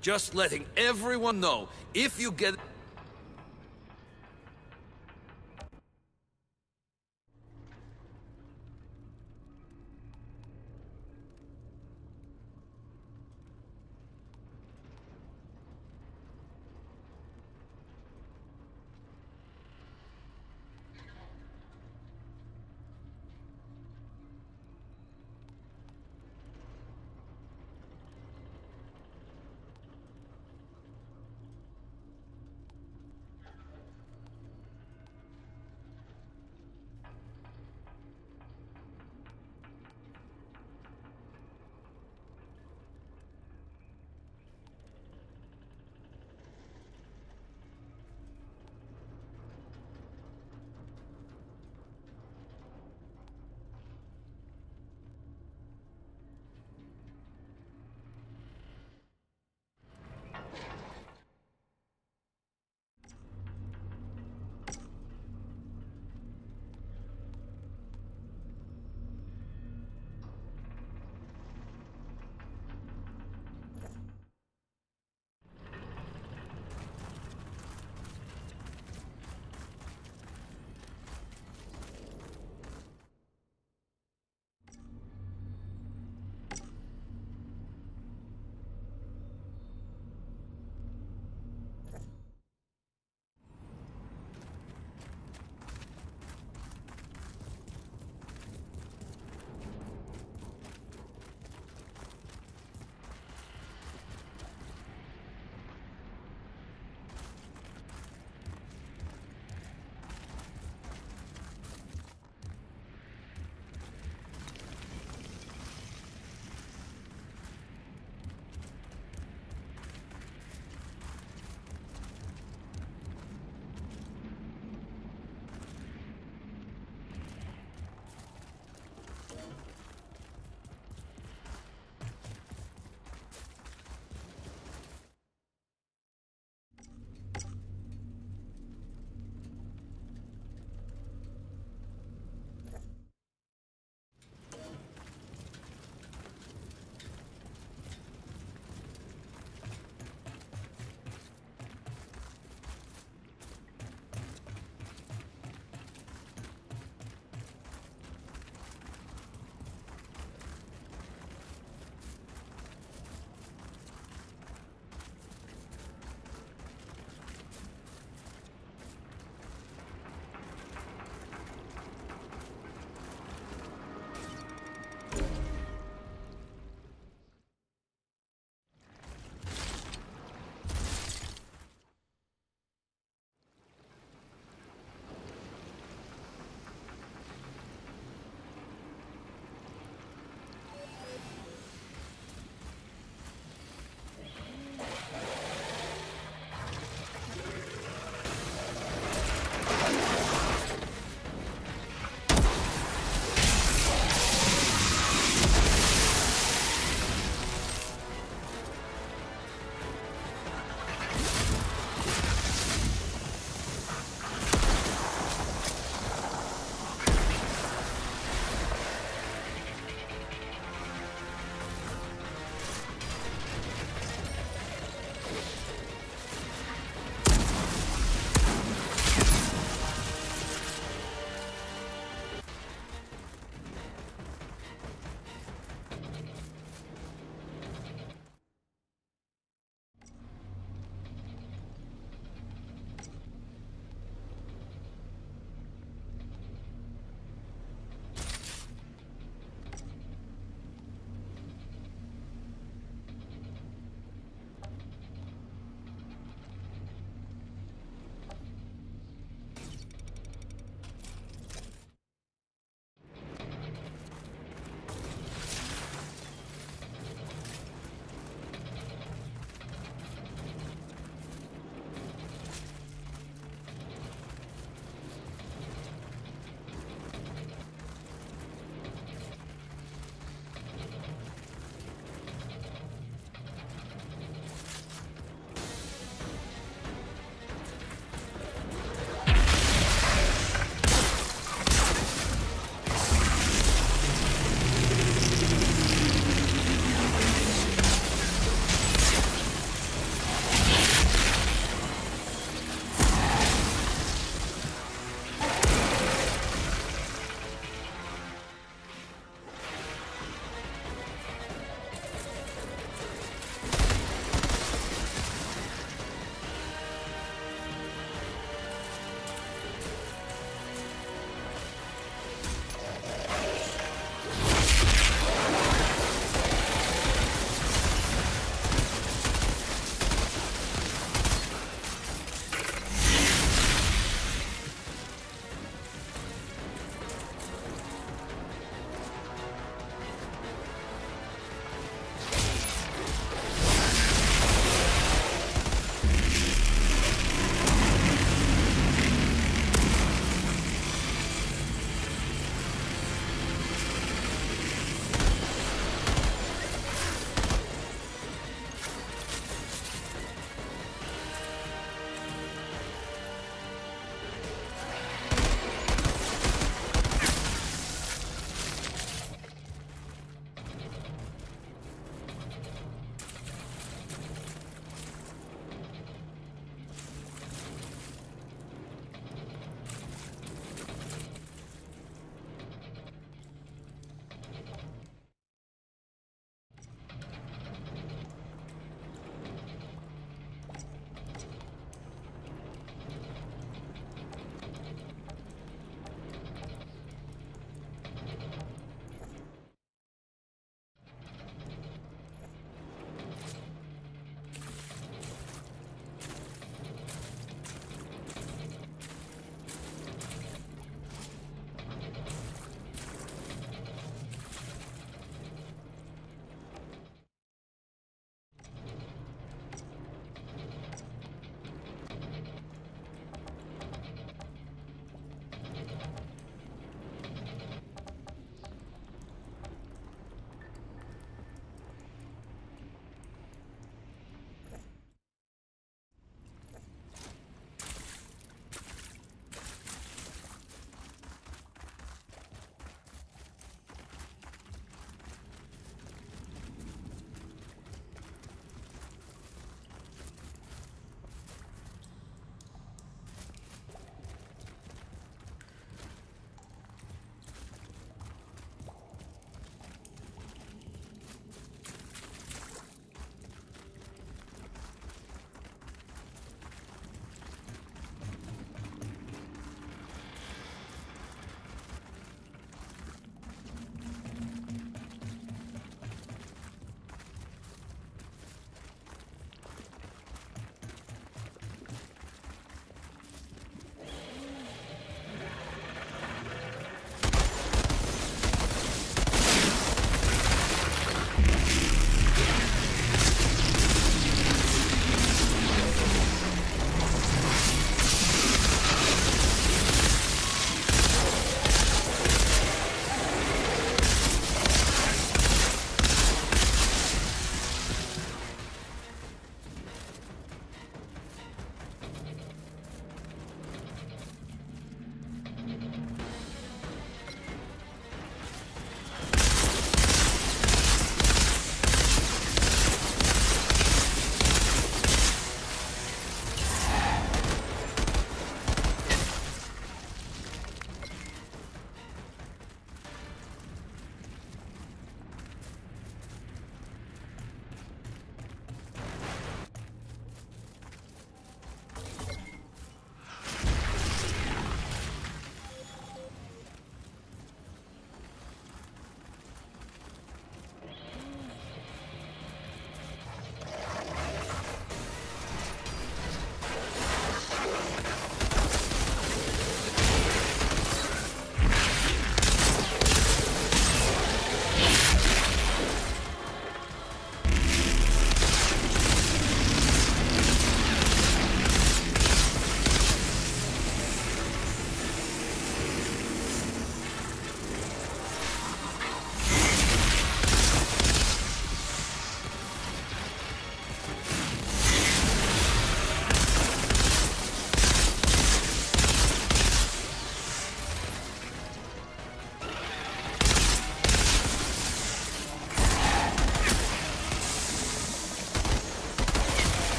Just letting everyone know, if you get...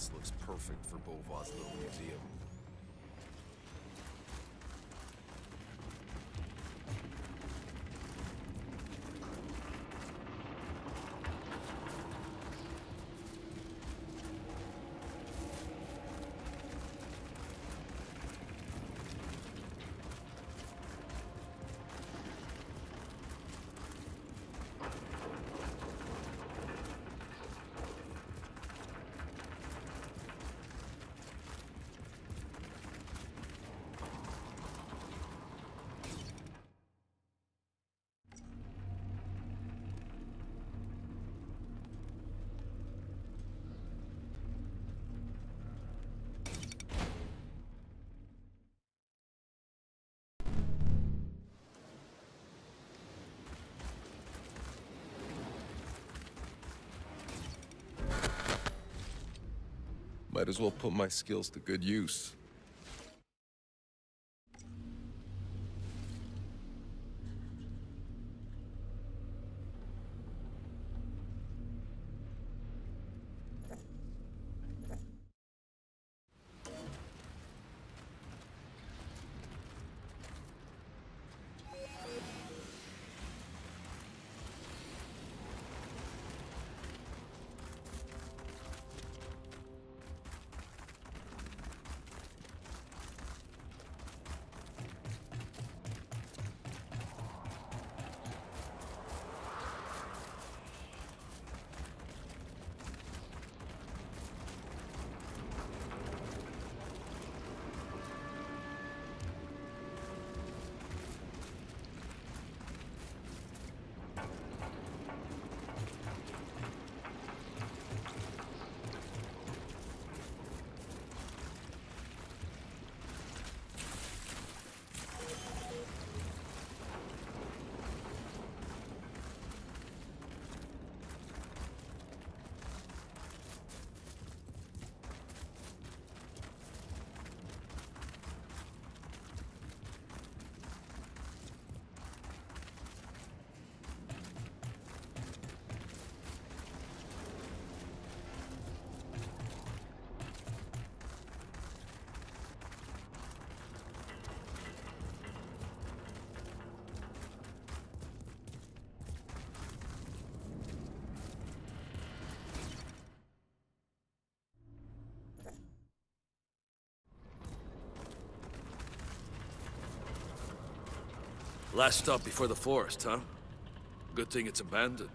This looks perfect for Beauvois' little museum. Might as well put my skills to good use. Last stop before the forest, huh? Good thing it's abandoned.